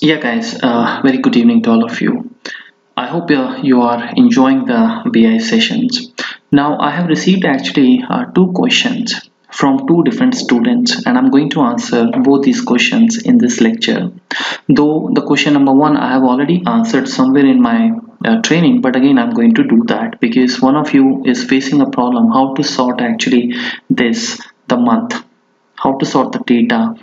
Yeah, guys, uh, very good evening to all of you. I hope uh, you are enjoying the BI sessions. Now, I have received actually uh, two questions from two different students, and I'm going to answer both these questions in this lecture. Though the question number one I have already answered somewhere in my uh, training, but again, I'm going to do that because one of you is facing a problem how to sort actually this the month, how to sort the data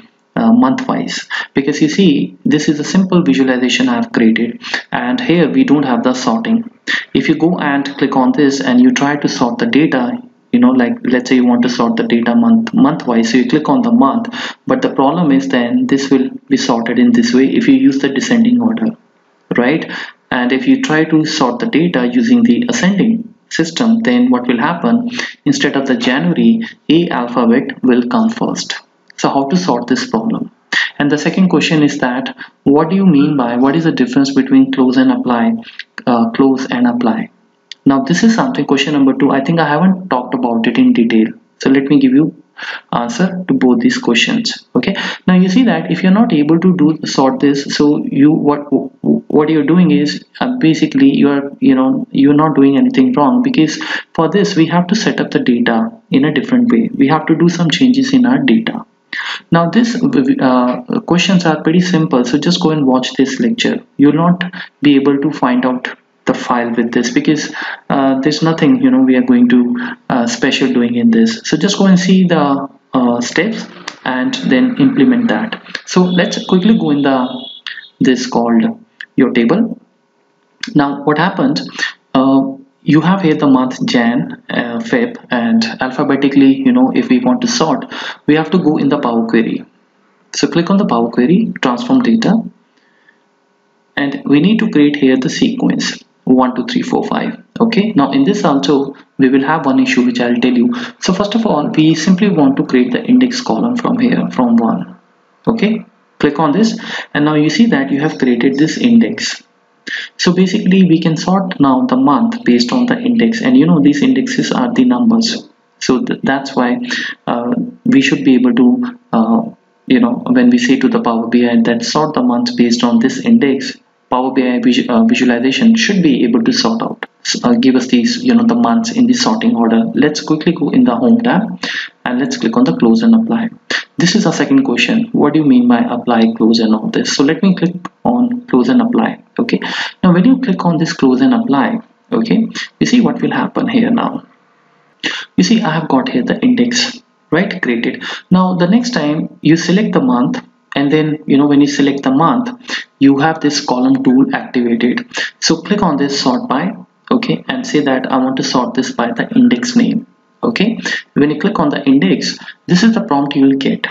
uh, month wise. Because you see this is a simple visualization I've created and here we don't have the sorting. If you go and click on this and you try to sort the data you know like let's say you want to sort the data month month wise so you click on the month. But the problem is then this will be sorted in this way if you use the descending order right? And if you try to sort the data using the ascending system then what will happen? Instead of the January a alphabet will come first so how to sort this problem. And the second question is that what do you mean by what is the difference between close and apply uh, close and apply? Now this is something question number two. I think i haven't talked about it in detail. So let me give you answer to both these questions okay? Now you see that if you're not able to do sort this so you what what you're doing is uh, basically you're you know you're not doing anything wrong because for this we have to set up the data in a different way. We have to do some changes in our data now this uh, questions are pretty simple so just go and watch this lecture. You'll not be able to find out the file with this because uh, there's nothing you know we are going to uh, special doing in this. So just go and see the uh, steps and then implement that. So let's quickly go in the this called your table. Now what happens uh, you have here the month Jan, uh, Feb and alphabetically you know if we want to sort we have to go in the Power Query. So click on the Power Query transform data and we need to create here the sequence 1 2 3 4 5 okay? Now in this also we will have one issue which I'll tell you. So first of all we simply want to create the index column from here from 1 okay? Click on this and now you see that you have created this index so basically we can sort now the month based on the index. And you know these indexes are the numbers. So th that's why uh, we should be able to uh, you know when we say to the Power BI that sort the month based on this index Power BI uh, visualization should be able to sort out. Uh, give us these you know the months in the sorting order. Let's quickly go in the home tab and let's click on the close and apply. This is our second question. What do you mean by apply close and all this? So let me click on close and apply okay? Now when you click on this close and apply okay you see what will happen here now. You see I have got here the index right created. Now the next time you select the month and then you know when you select the month you have this column tool activated. So click on this sort by okay and say that I want to sort this by the index name okay? When you click on the index this is the prompt you will get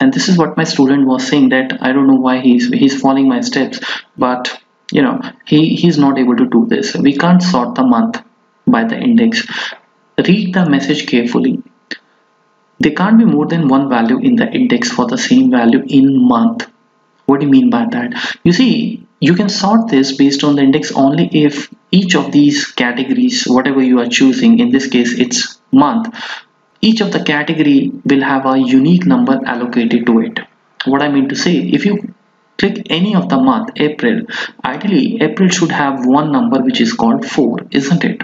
and this is what my student was saying that I don't know why he's he's following my steps but you know he he's not able to do this. We can't sort the month by the index. Read the message carefully. There can't be more than one value in the index for the same value in month. What do you mean by that? You see you can sort this based on the index only if each of these categories whatever you are choosing in this case it's month each of the category will have a unique number allocated to it. What I mean to say if you click any of the month April ideally April should have one number which is called 4 isn't it?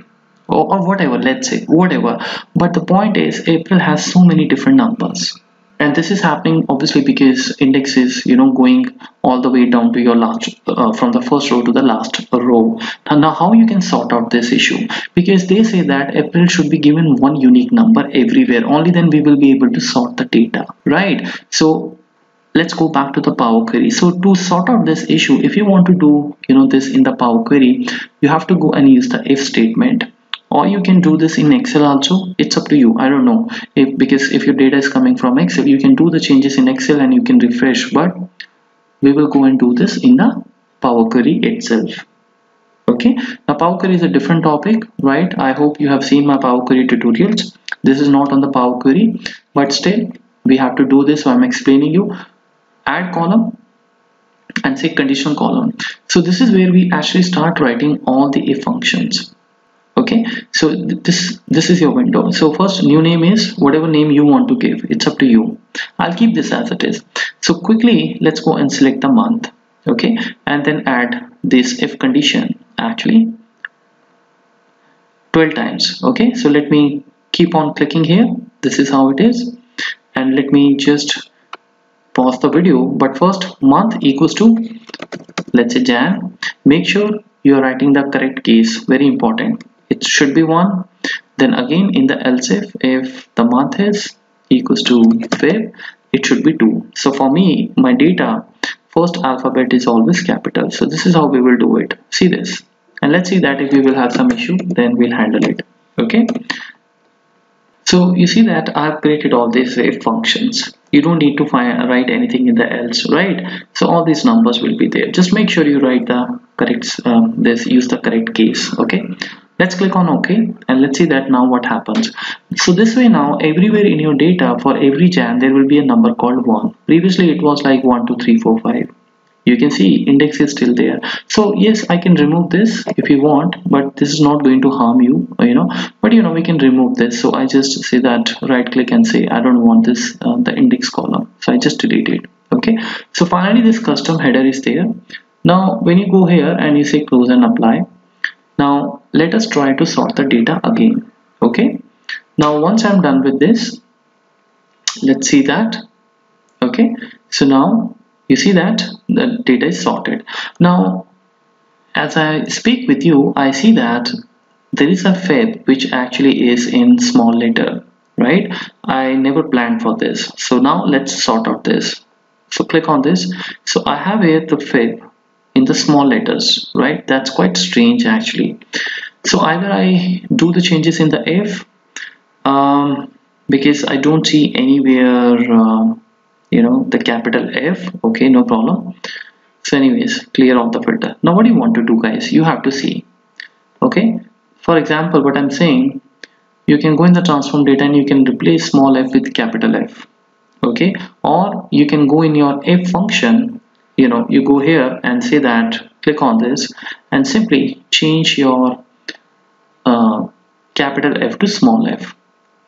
Or, or whatever let's say whatever. But the point is April has so many different numbers and this is happening obviously because index is you know going all the way down to your last uh, from the first row to the last row. Now, now how you can sort out this issue? Because they say that April should be given one unique number everywhere. Only then we will be able to sort the data right? So let's go back to the power query. So to sort out this issue if you want to do you know this in the power query you have to go and use the if statement or you can do this in excel also. It's up to you. I don't know. If because if your data is coming from excel you can do the changes in excel and you can refresh. But we will go and do this in the power query itself. Okay? Now power query is a different topic right? I hope you have seen my power query tutorials. This is not on the power query but still we have to do this. So i'm explaining you. Add column and say conditional column. So this is where we actually start writing all the if functions okay? So this this is your window. So first new name is whatever name you want to give. It's up to you. I'll keep this as it is. So quickly let's go and select the month. Okay? And then add this if condition actually. 12 times. Okay? So let me keep on clicking here. This is how it is. And let me just pause the video. But first month equals to let's say Jan. Make sure you are writing the correct case. Very important should be one. Then again in the else if if the month is equals to Feb it should be 2 so for me my data first alphabet is always capital. So this is how we will do it. See this. And let's see that if we will have some issue then we'll handle it. Okay? So you see that I've created all these if functions. You don't need to find write anything in the else right? So all these numbers will be there. Just make sure you write the correct um, this use the correct case okay let's click on ok and let's see that now what happens. So this way now everywhere in your data for every jan there will be a number called 1 previously it was like 1 2 3 4 5 you can see index is still there. So yes I can remove this if you want but this is not going to harm you you know. But you know we can remove this. So I just say that right click and say I don't want this uh, the index column. So I just delete it. Okay? So finally this custom header is there. Now when you go here and you say close and apply. Now let us try to sort the data again. Okay? Now once I'm done with this let's see that. Okay? So now you see that the data is sorted. Now as I speak with you I see that there is a Feb which actually is in small letter right? I never planned for this. So now let's sort out this. So click on this. So I have here the Feb in the small letters right? That's quite strange actually. So either I do the changes in the F um, because I don't see anywhere uh, you know the capital F okay no problem. So anyways clear off the filter. Now what do you want to do guys? You have to see okay? For example what I'm saying you can go in the transform data and you can replace small f with capital F okay? Or you can go in your f function you know you go here and say that click on this and simply change your uh, capital F to small f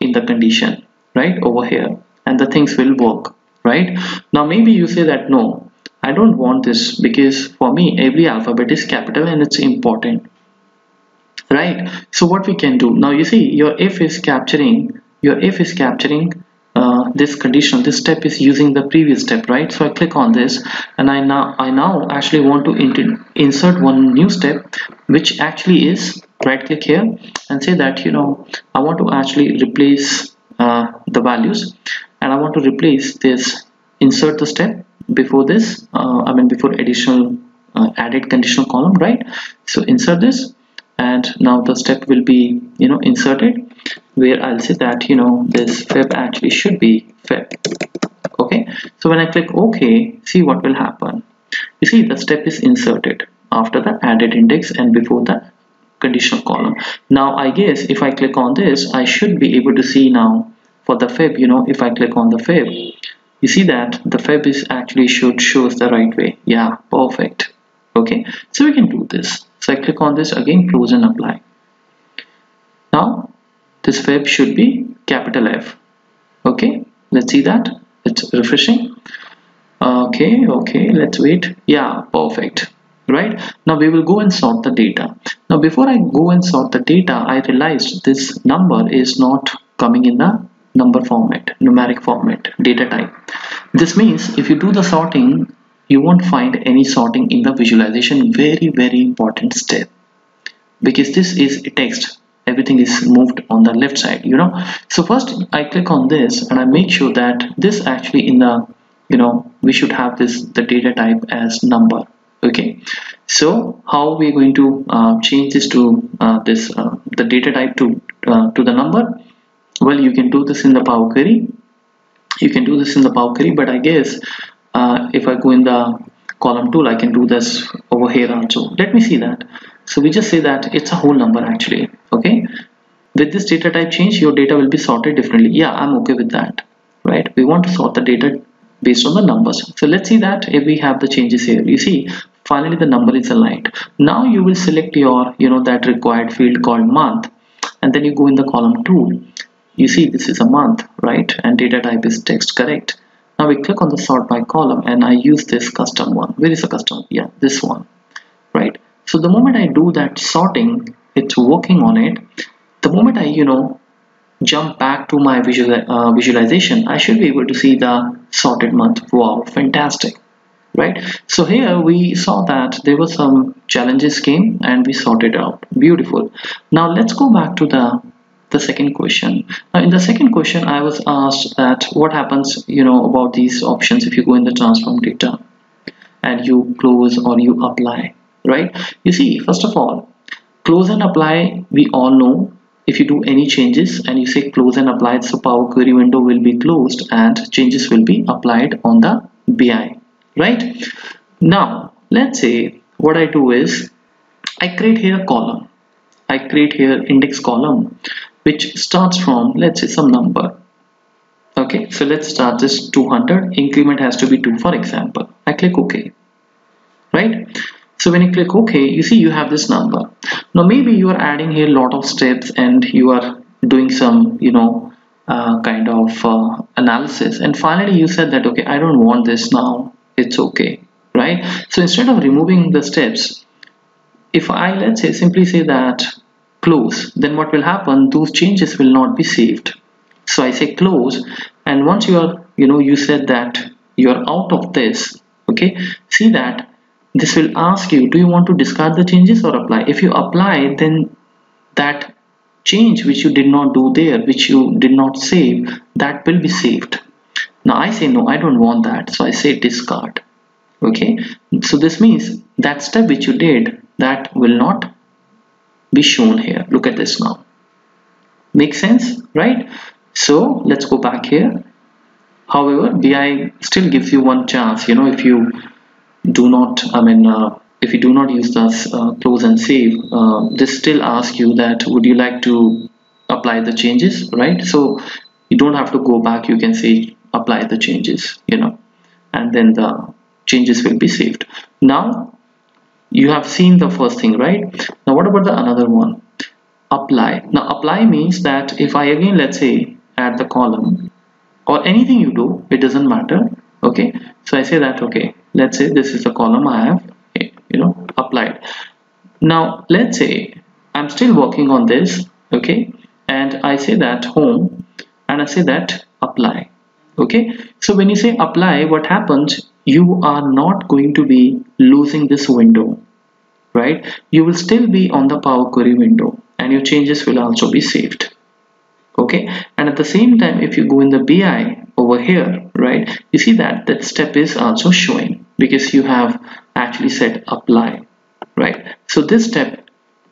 in the condition right over here and the things will work right? Now maybe you say that no I don't want this because for me every alphabet is capital and it's important right? So what we can do? Now you see your if is capturing your if is capturing this condition this step is using the previous step right? So I click on this and I now I now actually want to insert one new step which actually is right click here and say that you know I want to actually replace uh, the values and I want to replace this insert the step before this uh, I mean before additional uh, added conditional column right? So insert this and now the step will be you know inserted where I'll say that you know this feb actually should be feb okay? So when I click OK see what will happen. You see the step is inserted after the added index and before the conditional column. Now I guess if I click on this I should be able to see now for the feb you know if I click on the feb you see that the feb is actually should shows the right way. Yeah perfect. Okay? So we can do this. So I click on this again close and apply. Now this feb should be capital F. Okay let's see that. It's refreshing. Okay okay let's wait. Yeah perfect. Right? Now we will go and sort the data. Now before I go and sort the data I realized this number is not coming in the number format numeric format data type. This means if you do the sorting you won't find any sorting in the visualization. Very very important step. Because this is a text everything is moved on the left side you know. So first I click on this and I make sure that this actually in the you know we should have this the data type as number okay. So how we going to uh, change this to uh, this uh, the data type to uh, to the number? Well you can do this in the Power Query. You can do this in the Power Query but I guess uh, if I go in the column tool I can do this over here also. Let me see that so we just say that it's a whole number actually okay? With this data type change your data will be sorted differently. Yeah I'm okay with that right? We want to sort the data based on the numbers. So let's see that if we have the changes here. You see finally the number is aligned. Now you will select your you know that required field called month and then you go in the column tool. You see this is a month right? And data type is text correct? Now we click on the sort by column and I use this custom one. Where is the custom? Yeah this one right so the moment I do that sorting it's working on it. The moment I you know jump back to my visual, uh, visualization I should be able to see the sorted month. Wow fantastic right? So here we saw that there were some challenges came and we sorted out. Beautiful. Now let's go back to the the second question. Now in the second question I was asked that what happens you know about these options if you go in the transform data and you close or you apply right? You see first of all close and apply we all know if you do any changes and you say close and apply so power query window will be closed and changes will be applied on the BI right? Now let's say what I do is I create here a column. I create here index column which starts from let's say some number okay? So let's start this 200 increment has to be 2 for example. I click OK right so when you click OK you see you have this number. Now maybe you are adding here a lot of steps and you are doing some you know uh, kind of uh, analysis. And finally you said that okay I don't want this now. It's okay right? So instead of removing the steps if I let's say simply say that close then what will happen? Those changes will not be saved. So I say close and once you are you know you said that you are out of this okay see that this will ask you do you want to discard the changes or apply? If you apply then that change which you did not do there which you did not save that will be saved. Now I say no I don't want that so I say discard. Okay? So this means that step which you did that will not be shown here. Look at this now. Makes sense right? So let's go back here. However BI still gives you one chance you know if you do not I mean uh, if you do not use the uh, close and save uh, this still asks you that would you like to apply the changes? Right? So you don't have to go back. You can say apply the changes you know and then the changes will be saved. Now you have seen the first thing right? Now what about the another one? Apply. Now apply means that if I again let's say add the column or anything you do it doesn't matter okay? So I say that okay let's say this is the column I have eh, you know applied. Now let's say I'm still working on this okay and I say that home and I say that apply okay. So when you say apply what happens you are not going to be losing this window right? You will still be on the power query window and your changes will also be saved okay. And at the same time if you go in the BI over here right you see that that step is also showing because you have actually said apply right? So this step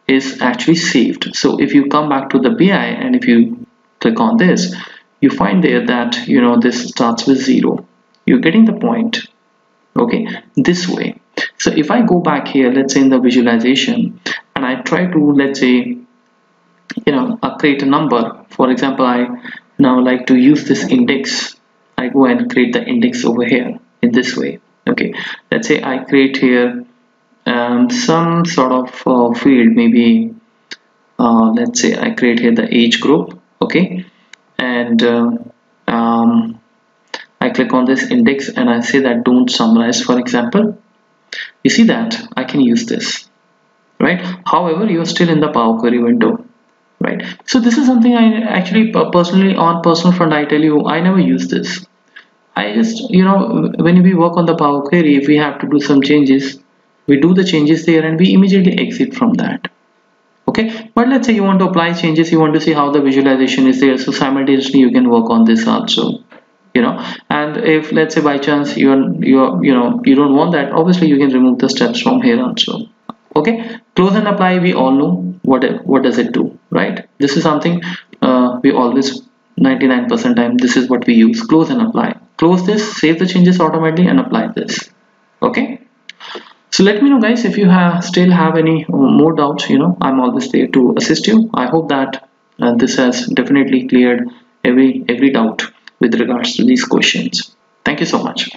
is actually saved. So if you come back to the BI and if you click on this you find there that you know this starts with zero. You're getting the point okay this way. So if I go back here let's say in the visualization and I try to let's say you know I create a number. For example I now like to use this index. I go and create the index over here in this way okay. Let's say I create here um, some sort of uh, field maybe uh, let's say I create here the age group. Okay. And uh, um, I click on this index and I say that don't summarize for example. You see that? I can use this. Right? However you're still in the Power Query window. Right? So this is something I actually personally on personal front I tell you I never use this I just you know when we work on the Power Query if we have to do some changes we do the changes there and we immediately exit from that. Okay? But let's say you want to apply changes you want to see how the visualization is there so simultaneously you can work on this also you know? And if let's say by chance you're you're you know you don't want that obviously you can remove the steps from here also. Okay? Close and apply we all know what what does it do right? This is something uh, we always 99% time this is what we use close and apply close this save the changes automatically and apply this. Okay? So let me know guys if you have still have any more doubts you know i'm always there to assist you. I hope that uh, this has definitely cleared every every doubt with regards to these questions. Thank you so much